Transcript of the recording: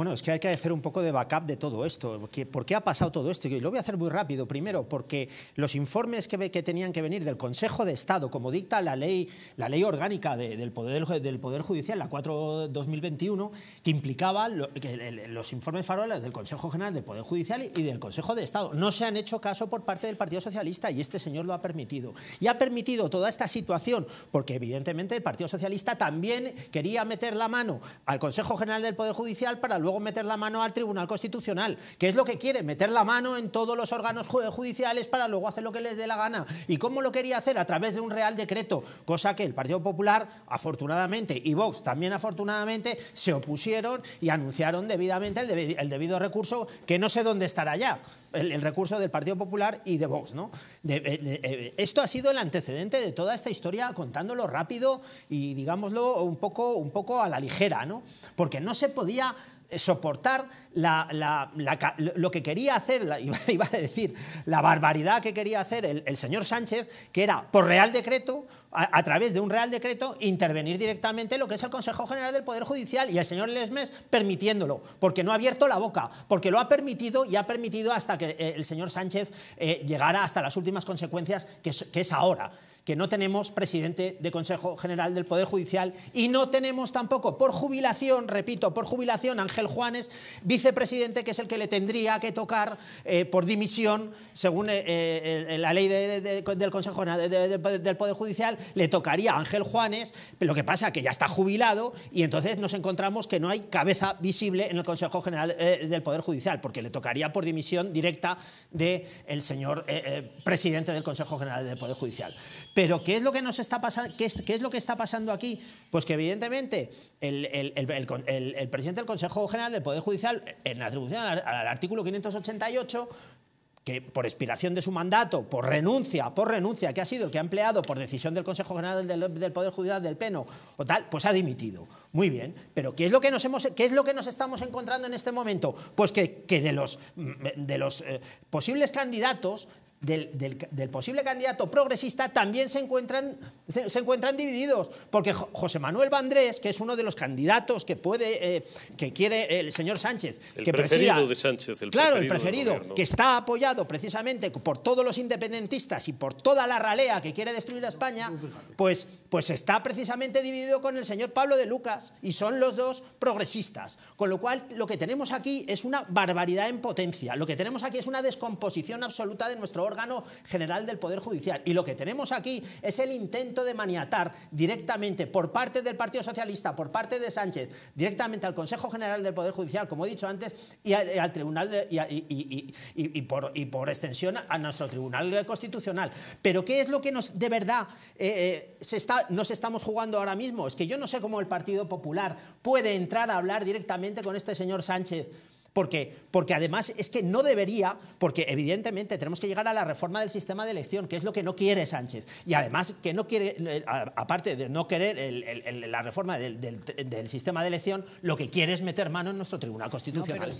Bueno, es que hay que hacer un poco de backup de todo esto. ¿Por qué ha pasado todo esto? Y lo voy a hacer muy rápido. Primero, porque los informes que, que tenían que venir del Consejo de Estado, como dicta la ley, la ley orgánica del, poder, Judicial, la 4-2021, que implicaba los informes farolas del Consejo General del Poder Judicial y del Consejo de Estado. No se han hecho caso por parte del Partido Socialista y este señor lo ha permitido. Y ha permitido toda esta situación porque evidentemente el Partido Socialista también quería meter la mano al Consejo General del Poder Judicial para luego luego meter la mano al Tribunal Constitucional, que es lo que quiere, meter la mano en todos los órganos judiciales para luego hacer lo que les dé la gana. ¿Y cómo lo quería hacer? A través de un Real Decreto, cosa que el Partido Popular, afortunadamente, y Vox también afortunadamente, se opusieron y anunciaron debidamente el, debido recurso, que no sé dónde estará ya, el, recurso del Partido Popular y de Vox. ¿no? Eh, esto ha sido el antecedente de toda esta historia, contándolo rápido y, digámoslo, un poco, un poco a la ligera, ¿no? porque no se podía soportar lo que quería hacer, iba, a decir, la barbaridad que quería hacer el, señor Sánchez, que era por real decreto, a, través de un real decreto, intervenir directamente lo que es el Consejo General del Poder Judicial y el señor Lesmes permitiéndolo, porque no ha abierto la boca, porque lo ha permitido y ha permitido hasta que eh, el señor Sánchez eh, llegara hasta las últimas consecuencias, que es ahora que no tenemos presidente de Consejo General del Poder Judicial y no tenemos tampoco por jubilación, repito, por jubilación, Ángel Juanes, vicepresidente, que es el que le tendría que tocar eh, por dimisión, según eh, eh, la ley del Consejo General del Poder Judicial, le tocaría a Ángel Juanes, lo que pasa es que ya está jubilado y entonces nos encontramos que no hay cabeza visible en el Consejo General del Poder Judicial, porque le tocaría por dimisión directa del señor presidente del Consejo General del Poder Judicial. Pero ¿qué es lo que nos está pasando? Qué es, lo que está pasando aquí? Pues que evidentemente el, presidente del Consejo General del Poder Judicial, en atribución al, artículo 588, que por expiración de su mandato, por renuncia, por renuncia, que ha sido el que ha empleado por decisión del Consejo General del, Poder Judicial del Pleno o tal, pues ha dimitido. Muy bien, pero ¿qué es lo que nos, hemos, qué es lo que nos estamos encontrando en este momento? Pues que, de los, de los eh, posibles candidatos del, posible candidato progresista también se encuentran, se, encuentran divididos, porque José Manuel Vandrés, que es uno de los candidatos que puede, eh, que quiere el señor Sánchez, el que preferido de Sánchez, el claro, el preferido, que está apoyado precisamente por todos los independentistas y por toda la ralea que quiere destruir a España, pues, pues está precisamente dividido con el señor Pablo de Lucas y son los dos progresistas, con lo cual lo que tenemos aquí es una barbaridad en potencia, lo que tenemos aquí es una descomposición absoluta de nuestro órgano general del Poder Judicial. Y lo que tenemos aquí es el intento de maniatar directamente por parte del Partido Socialista, por parte de Sánchez, directamente al Consejo General del Poder Judicial, como he dicho antes, y, al Tribunal y, por, extensión a nuestro Tribunal Constitucional. Pero ¿qué es lo que nos de verdad eh, eh, nos estamos jugando ahora mismo? Es que yo no sé cómo el Partido Popular puede entrar a hablar directamente con este señor Sánchez porque, porque además es que no debería, porque evidentemente tenemos que llegar a la reforma del sistema de elección, que es lo que no quiere Sánchez. Y además que no quiere, aparte de no querer la reforma del, sistema de elección, lo que quiere es meter mano en nuestro Tribunal Constitucional.